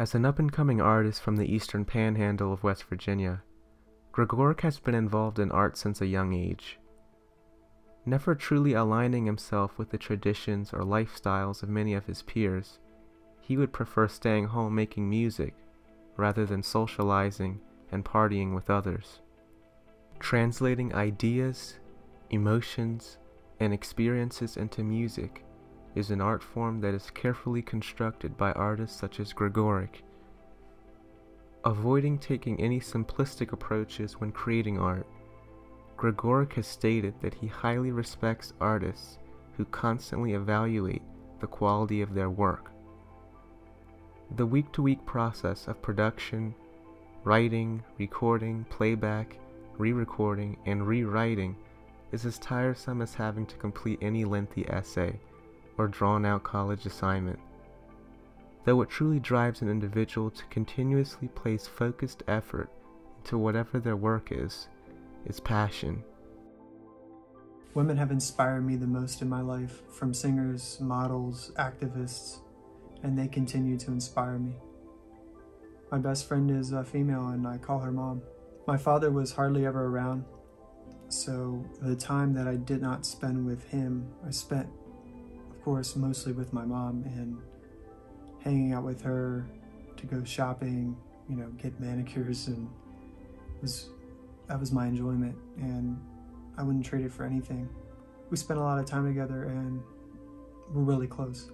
As an up and coming artist from the eastern panhandle of West Virginia, Gregoryk has been involved in art since a young age. Never truly aligning himself with the traditions or lifestyles of many of his peers, he would prefer staying home making music rather than socializing and partying with others. Translating ideas, emotions, and experiences into music is an art form that is carefully constructed by artists such as Gregoryk. Avoiding taking any simplistic approaches when creating art, Gregoryk has stated that he highly respects artists who constantly evaluate the quality of their work. The week to week process of production, writing, recording, playback, re recording, and rewriting is as tiresome as having to complete any lengthy essay or drawn out college assignment. Though what truly drives an individual to continuously place focused effort into whatever their work is, is passion. Women have inspired me the most in my life, from singers, models, activists, and they continue to inspire me. My best friend is a female, and I call her mom. My father was hardly ever around, so the time that I did not spend with him, I spent, of course, mostly with my mom and hanging out with her to go shopping, you know, get manicures, and was that was my enjoyment, and I wouldn't trade it for anything. We spent a lot of time together, and we're really close.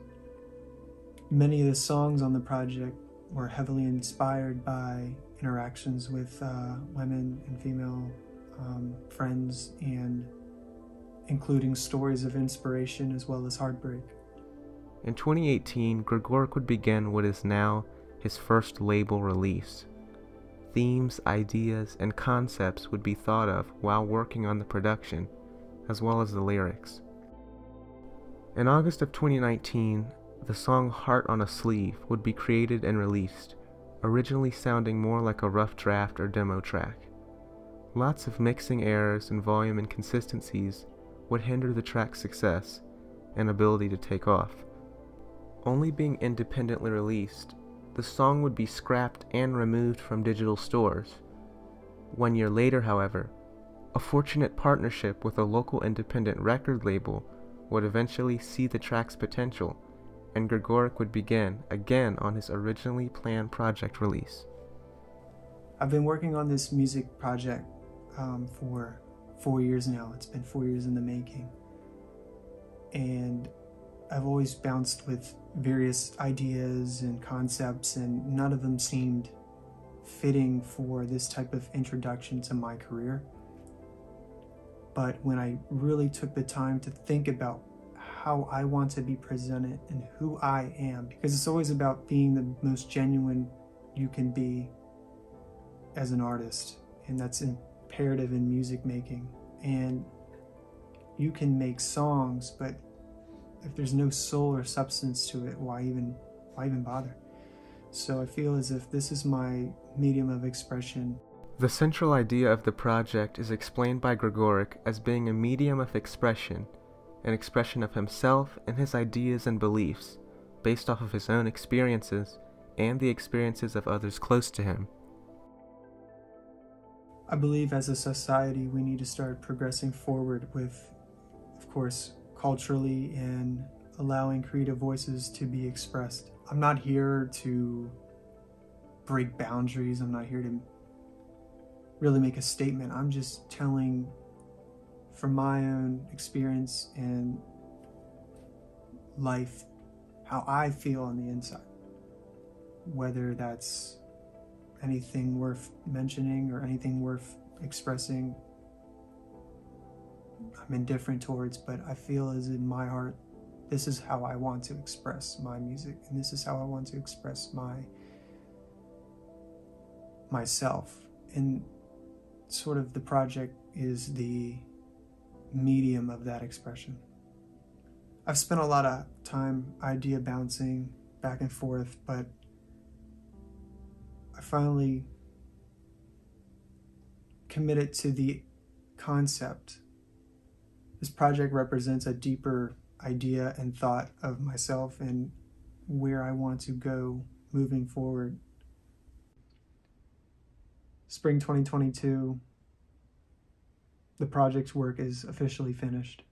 Many of the songs on the project were heavily inspired by interactions with uh, women and female um, friends and including stories of inspiration as well as heartbreak. In 2018, Gregoryk would begin what is now his first label release. Themes, ideas, and concepts would be thought of while working on the production, as well as the lyrics. In August of 2019, the song Heart on a Sleeve would be created and released, originally sounding more like a rough draft or demo track. Lots of mixing errors and volume inconsistencies would hinder the track's success and ability to take off. Only being independently released, the song would be scrapped and removed from digital stores. One year later, however, a fortunate partnership with a local independent record label would eventually see the track's potential, and Gregoryk would begin again on his originally planned project release. I've been working on this music project um, for four years now. It's been four years in the making. And I've always bounced with various ideas and concepts, and none of them seemed fitting for this type of introduction to my career. But when I really took the time to think about how I want to be presented and who I am, because it's always about being the most genuine you can be as an artist, and that's in imperative in music making. And you can make songs, but if there's no soul or substance to it, why even why even bother? So I feel as if this is my medium of expression. The central idea of the project is explained by Gregoryk as being a medium of expression, an expression of himself and his ideas and beliefs, based off of his own experiences and the experiences of others close to him. I believe as a society we need to start progressing forward with, of course, culturally and allowing creative voices to be expressed. I'm not here to break boundaries, I'm not here to really make a statement. I'm just telling from my own experience and life how I feel on the inside. Whether that's anything worth mentioning or anything worth expressing I'm indifferent towards, but I feel as in my heart, this is how I want to express my music, and this is how I want to express my myself. And sort of the project is the medium of that expression. I've spent a lot of time idea bouncing back and forth, but I finally committed to the concept. This project represents a deeper idea and thought of myself and where I want to go moving forward. Spring 2022, the project's work is officially finished.